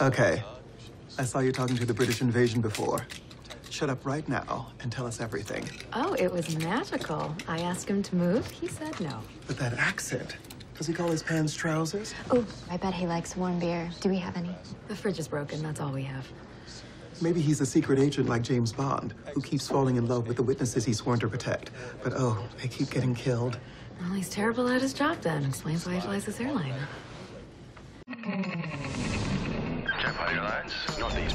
Okay. I saw you talking to the British invasion before. Shut up right now and tell us everything. Oh, it was magical. I asked him to move. He said no. But that accent. Does he call his pants trousers? Oh, I bet he likes warm beer. Do we have any? The fridge is broken. That's all we have. Maybe he's a secret agent like James Bond, who keeps falling in love with the witnesses he's sworn to protect. But oh, they keep getting killed. Well, he's terrible at his job then. Explains why he flies this airline. Airlines, northeast